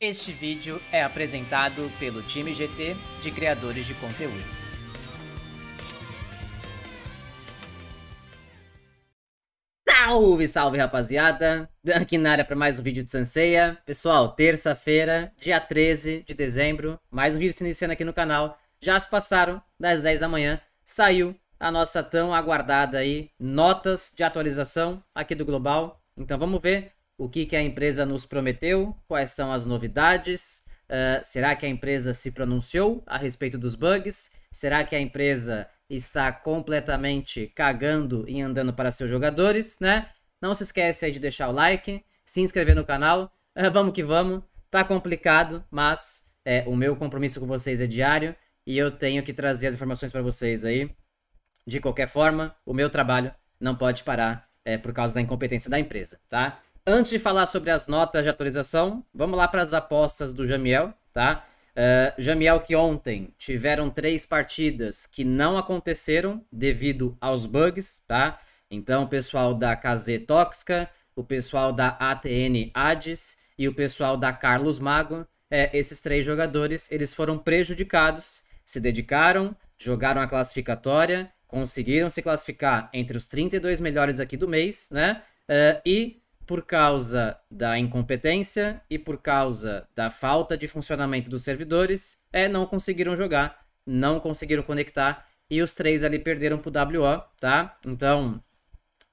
Este vídeo é apresentado pelo time GT de criadores de conteúdo. Salve, salve rapaziada! Aqui na área para mais um vídeo de Sanseia. Pessoal, terça-feira, dia 13 de dezembro, mais um vídeo se iniciando aqui no canal. Já se passaram das 10 da manhã, saiu a nossa tão aguardada aí notas de atualização aqui do Global. Então vamos ver o que, que a empresa nos prometeu, quais são as novidades, uh, será que a empresa se pronunciou a respeito dos bugs, será que a empresa está completamente cagando e andando para seus jogadores, né? Não se esquece aí de deixar o like, se inscrever no canal, uh, vamos que vamos, tá complicado, mas é, o meu compromisso com vocês é diário e eu tenho que trazer as informações para vocês aí. De qualquer forma, o meu trabalho não pode parar é, por causa da incompetência da empresa, tá? Antes de falar sobre as notas de atualização, vamos lá para as apostas do Jamiel, tá? Uh, Jamiel que ontem tiveram três partidas que não aconteceram devido aos bugs, tá? Então, o pessoal da KZ Tóxica, o pessoal da ATN Hades e o pessoal da Carlos Mago, é, esses três jogadores, eles foram prejudicados, se dedicaram, jogaram a classificatória, conseguiram se classificar entre os 32 melhores aqui do mês, né? Uh, e por causa da incompetência e por causa da falta de funcionamento dos servidores, é, não conseguiram jogar, não conseguiram conectar e os três ali perderam pro WO, tá? Então,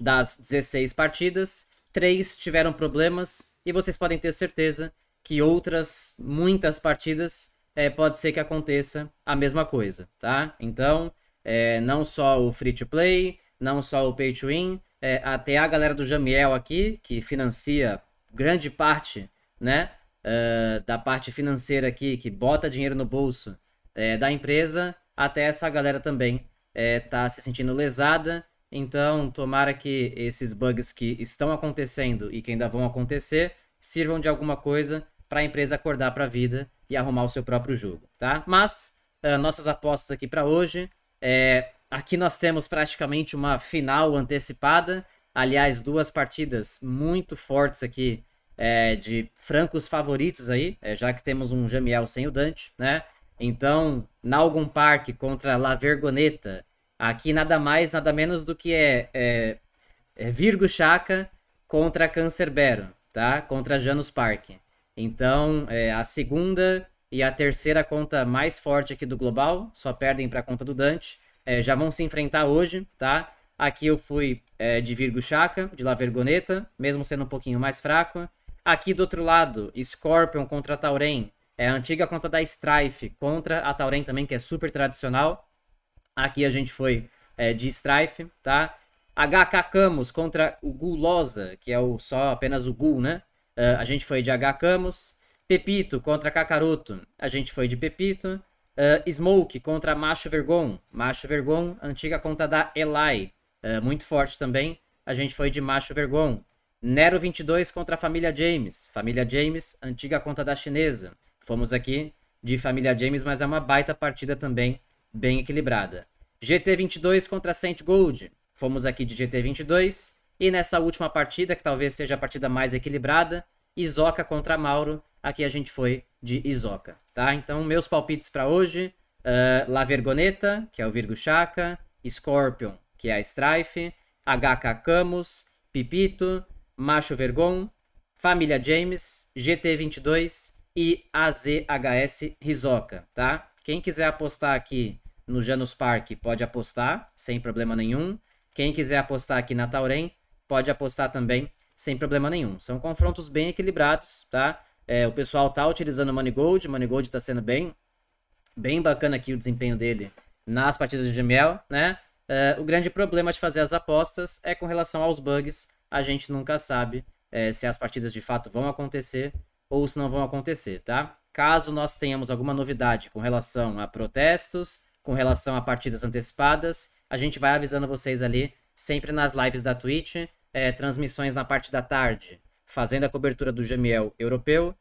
das 16 partidas, três tiveram problemas e vocês podem ter certeza que outras muitas partidas é, pode ser que aconteça a mesma coisa, tá? Então, é, não só o free to play, não só o pay to win, é, até a galera do Jamiel aqui, que financia grande parte, né, uh, da parte financeira aqui, que bota dinheiro no bolso é, da empresa, até essa galera também é, tá se sentindo lesada. Então, tomara que esses bugs que estão acontecendo e que ainda vão acontecer sirvam de alguma coisa para a empresa acordar para a vida e arrumar o seu próprio jogo, tá? Mas uh, nossas apostas aqui para hoje é Aqui nós temos praticamente uma final antecipada. Aliás, duas partidas muito fortes aqui é, de francos favoritos aí, é, já que temos um Jamiel sem o Dante, né? Então, Nalgon Park contra La Vergoneta. Aqui nada mais, nada menos do que é, é, é Virgo Chaka contra Cancerbero, tá? Contra Janus Park. Então, é, a segunda e a terceira conta mais forte aqui do Global, só perdem para a conta do Dante é, já vão se enfrentar hoje, tá? Aqui eu fui é, de Virgo Chaka, de La Vergoneta, mesmo sendo um pouquinho mais fraco. Aqui do outro lado, Scorpion contra Tauren. É a antiga conta da Strife contra a Tauren também, que é super tradicional. Aqui a gente foi é, de Strife, tá? HK Camus contra o Gulosa, que é o só apenas o Gul, né? Uh, a gente foi de H Camus. Pepito contra Kakaroto, a gente foi de Pepito. Uh, Smoke contra Macho Vergon. Macho Vergon, antiga conta da Eli. Uh, muito forte também. A gente foi de Macho Vergon. Nero 22 contra a família James. Família James, antiga conta da chinesa. Fomos aqui de família James, mas é uma baita partida também, bem equilibrada. GT 22 contra Saint Gold. Fomos aqui de GT 22. E nessa última partida, que talvez seja a partida mais equilibrada, Isoca contra Mauro. Aqui a gente foi de Isoca, tá? Então, meus palpites para hoje, uh, La Vergoneta, que é o Virgo Chaka, Scorpion, que é a Strife, HK Camus, Pipito, Macho Vergon, Família James, GT22 e AZHS Rizoka, tá? Quem quiser apostar aqui no Janus Park pode apostar, sem problema nenhum. Quem quiser apostar aqui na Tauren, pode apostar também, sem problema nenhum. São confrontos bem equilibrados, tá? É, o pessoal tá utilizando o Moneygold, o Moneygold tá sendo bem, bem bacana aqui o desempenho dele nas partidas de GML, né? É, o grande problema de fazer as apostas é com relação aos bugs. A gente nunca sabe é, se as partidas de fato vão acontecer ou se não vão acontecer, tá? Caso nós tenhamos alguma novidade com relação a protestos, com relação a partidas antecipadas, a gente vai avisando vocês ali, sempre nas lives da Twitch, é, transmissões na parte da tarde, fazendo a cobertura do Gemiel europeu,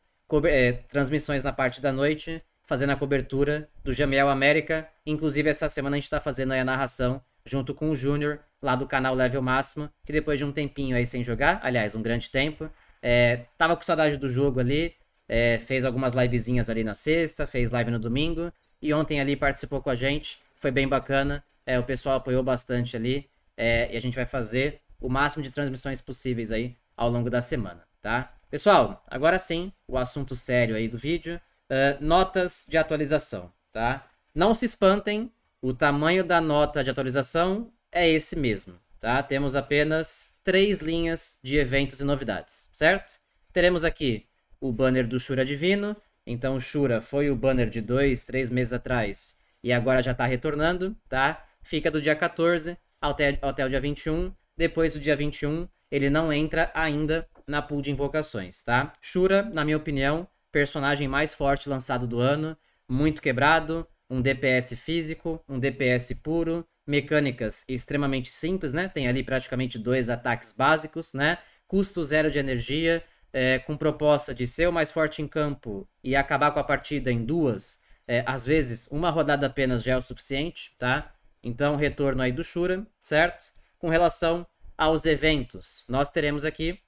é, transmissões na parte da noite, fazendo a cobertura do Gemiel América. Inclusive, essa semana a gente está fazendo a narração junto com o Júnior, lá do canal Level Máximo, que depois de um tempinho aí sem jogar, aliás, um grande tempo, é, tava com saudade do jogo ali, é, fez algumas livezinhas ali na sexta, fez live no domingo, e ontem ali participou com a gente, foi bem bacana, é, o pessoal apoiou bastante ali, é, e a gente vai fazer o máximo de transmissões possíveis aí ao longo da semana, tá? Pessoal, agora sim, o assunto sério aí do vídeo, uh, notas de atualização, tá? Não se espantem, o tamanho da nota de atualização é esse mesmo, tá? Temos apenas três linhas de eventos e novidades, certo? Teremos aqui o banner do Shura Divino, então Shura foi o banner de dois, três meses atrás e agora já está retornando, tá? Fica do dia 14 até, até o dia 21, depois do dia 21 ele não entra ainda na pool de invocações, tá? Shura, na minha opinião, personagem mais forte lançado do ano, muito quebrado, um DPS físico, um DPS puro, mecânicas extremamente simples, né? Tem ali praticamente dois ataques básicos, né? Custo zero de energia, é, com proposta de ser o mais forte em campo e acabar com a partida em duas, é, às vezes uma rodada apenas já é o suficiente, tá? Então, retorno aí do Shura, certo? Com relação aos eventos, nós teremos aqui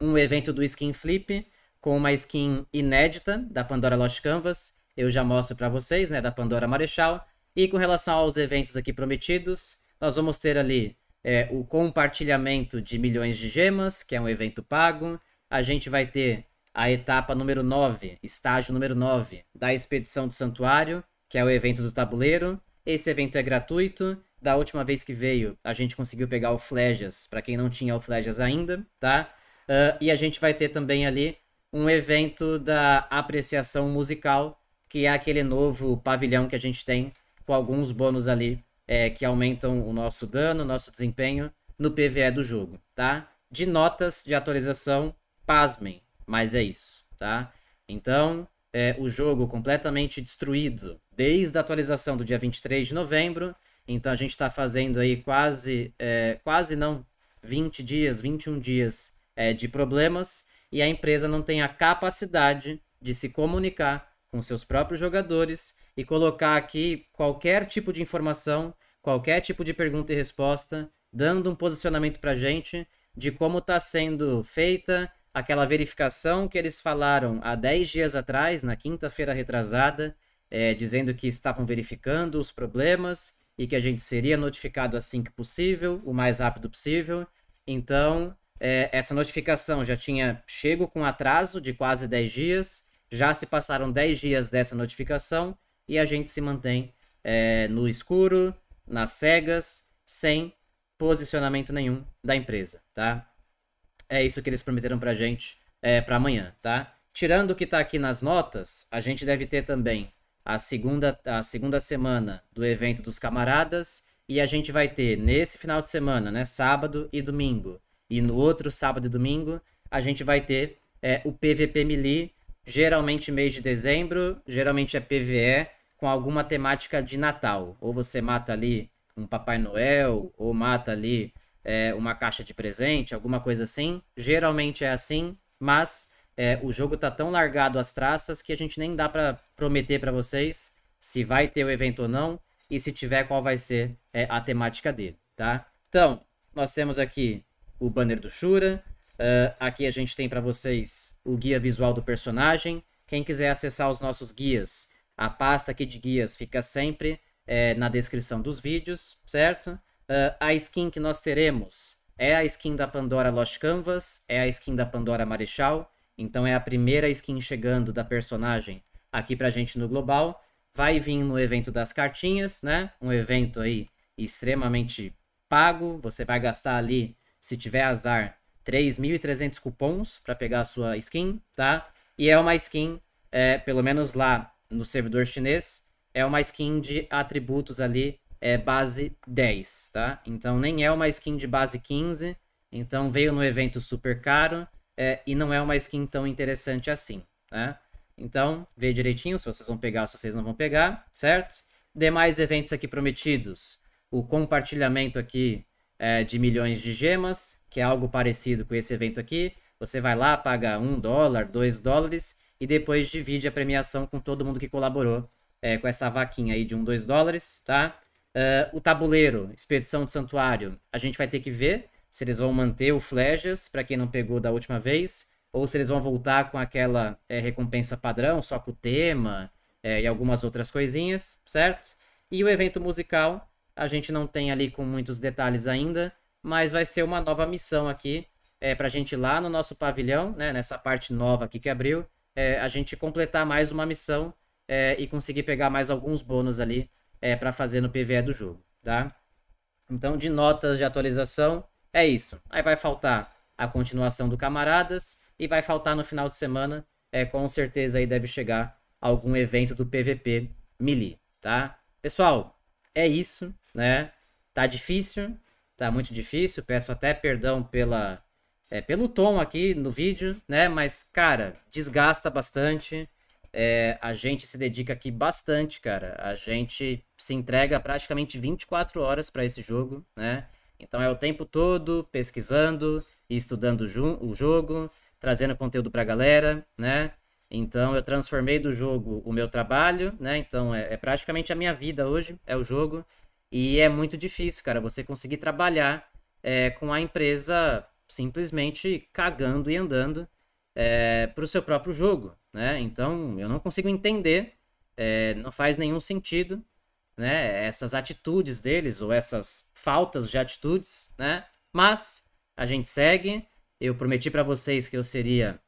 um evento do Skin Flip, com uma skin inédita da Pandora Lost Canvas. Eu já mostro para vocês, né, da Pandora Marechal. E com relação aos eventos aqui prometidos, nós vamos ter ali é, o compartilhamento de milhões de gemas, que é um evento pago. A gente vai ter a etapa número 9, estágio número 9, da Expedição do Santuário, que é o evento do tabuleiro. Esse evento é gratuito. Da última vez que veio, a gente conseguiu pegar o Flejas, para quem não tinha o Flejas ainda, tá? Uh, e a gente vai ter também ali um evento da apreciação musical, que é aquele novo pavilhão que a gente tem com alguns bônus ali é, que aumentam o nosso dano, o nosso desempenho no PVE do jogo, tá? De notas de atualização, pasmem, mas é isso, tá? Então, é, o jogo completamente destruído desde a atualização do dia 23 de novembro, então a gente está fazendo aí quase, é, quase não, 20 dias, 21 dias é, de problemas, e a empresa não tem a capacidade de se comunicar com seus próprios jogadores e colocar aqui qualquer tipo de informação, qualquer tipo de pergunta e resposta, dando um posicionamento para a gente de como está sendo feita aquela verificação que eles falaram há 10 dias atrás, na quinta-feira retrasada, é, dizendo que estavam verificando os problemas e que a gente seria notificado assim que possível, o mais rápido possível. Então, é, essa notificação já tinha chego com atraso de quase 10 dias, já se passaram 10 dias dessa notificação e a gente se mantém é, no escuro, nas cegas, sem posicionamento nenhum da empresa, tá? É isso que eles prometeram pra gente é, para amanhã, tá? Tirando o que tá aqui nas notas, a gente deve ter também a segunda, a segunda semana do evento dos camaradas e a gente vai ter nesse final de semana, né, sábado e domingo, e no outro sábado e domingo, a gente vai ter é, o PVP Melee, geralmente mês de dezembro, geralmente é PVE, com alguma temática de Natal. Ou você mata ali um Papai Noel, ou mata ali é, uma caixa de presente, alguma coisa assim. Geralmente é assim, mas é, o jogo tá tão largado às traças que a gente nem dá para prometer para vocês se vai ter o evento ou não e se tiver qual vai ser é, a temática dele, tá? Então, nós temos aqui o banner do Shura. Uh, aqui a gente tem para vocês o guia visual do personagem. Quem quiser acessar os nossos guias, a pasta aqui de guias fica sempre é, na descrição dos vídeos, certo? Uh, a skin que nós teremos é a skin da Pandora Lost Canvas, é a skin da Pandora Marechal, então é a primeira skin chegando da personagem aqui pra gente no global. Vai vir no evento das cartinhas, né? Um evento aí extremamente pago, você vai gastar ali se tiver azar, 3.300 cupons para pegar a sua skin, tá? E é uma skin, é, pelo menos lá no servidor chinês, é uma skin de atributos ali é, base 10, tá? Então nem é uma skin de base 15, então veio no evento super caro é, e não é uma skin tão interessante assim, né? Então, vê direitinho se vocês vão pegar, se vocês não vão pegar, certo? Demais eventos aqui prometidos. O compartilhamento aqui é, de milhões de gemas, que é algo parecido com esse evento aqui. Você vai lá, paga um dólar, dois dólares e depois divide a premiação com todo mundo que colaborou é, com essa vaquinha aí de um, dois dólares, tá? Uh, o tabuleiro, expedição do santuário, a gente vai ter que ver se eles vão manter o Flejas, para quem não pegou da última vez. ou se eles vão voltar com aquela é, recompensa padrão, só com o tema é, e algumas outras coisinhas, certo? E o evento musical, a gente não tem ali com muitos detalhes ainda, mas vai ser uma nova missão aqui é, para a gente lá no nosso pavilhão, né, nessa parte nova aqui que abriu, a gente completar mais uma missão e conseguir pegar mais alguns bônus ali para fazer no PVE do jogo, tá? Então, de notas de atualização, é isso. Aí vai faltar a continuação do Camaradas e vai faltar no final de semana, é, com certeza aí deve chegar algum evento do PVP Melee, tá? Pessoal, é isso, né? Tá difícil, tá muito difícil, peço até perdão pela, é, pelo tom aqui no vídeo, né? Mas, cara, desgasta bastante. É, a gente se dedica aqui bastante, cara. A gente se entrega praticamente 24 horas para esse jogo, né? Então é o tempo todo pesquisando e estudando o jogo, trazendo conteúdo pra galera, né? Então eu transformei do jogo o meu trabalho, né? Então é, é praticamente a minha vida hoje, é o jogo. E é muito difícil, cara, você conseguir trabalhar é, com a empresa simplesmente cagando e andando é, para o seu próprio jogo, né? Então eu não consigo entender, é, não faz nenhum sentido, né? Essas atitudes deles ou essas faltas de atitudes, né? Mas a gente segue. Eu prometi para vocês que eu seria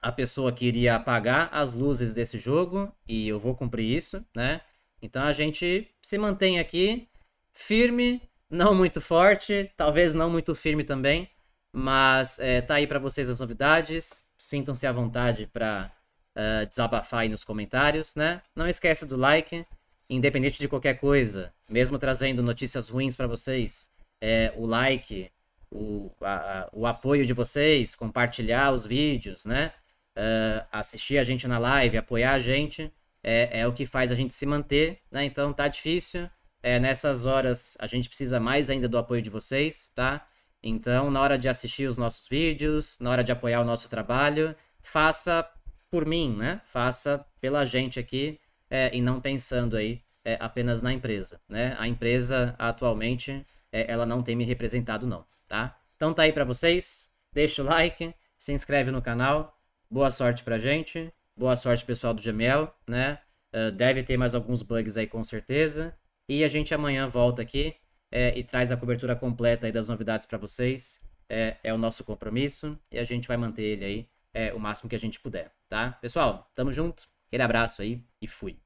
a pessoa que iria apagar as luzes desse jogo e eu vou cumprir isso, né? Então a gente se mantém aqui firme, não muito forte, talvez não muito firme também, mas é, tá aí para vocês as novidades. Sintam-se à vontade para uh, eh, desabafar aí nos comentários, né? Não esquece do like, independente de qualquer coisa, mesmo trazendo notícias ruins para vocês, é, o like, o, a, a, o apoio de vocês, compartilhar os vídeos, né? Uh, assistir a gente na live, apoiar a gente, é, é o que faz a gente se manter, né? Então tá difícil. É, nessas horas a gente precisa mais ainda do apoio de vocês, tá? Então, na hora de assistir os nossos vídeos, na hora de apoiar o nosso trabalho, faça por mim, né? Faça pela gente aqui é, e não pensando aí é, apenas na empresa, né? A empresa atualmente é, ela não tem me representado não, tá? Então tá aí para vocês, deixa o like, se inscreve no canal, boa sorte pra gente, boa sorte pessoal do Gmail, né? Uh, deve ter mais alguns bugs aí com certeza. E a gente amanhã volta aqui é, e traz a cobertura completa aí das novidades para vocês. É, é, o nosso compromisso e a gente vai manter ele aí é, o máximo que a gente puder, tá? Pessoal, tamo junto, Aquele abraço aí e fui.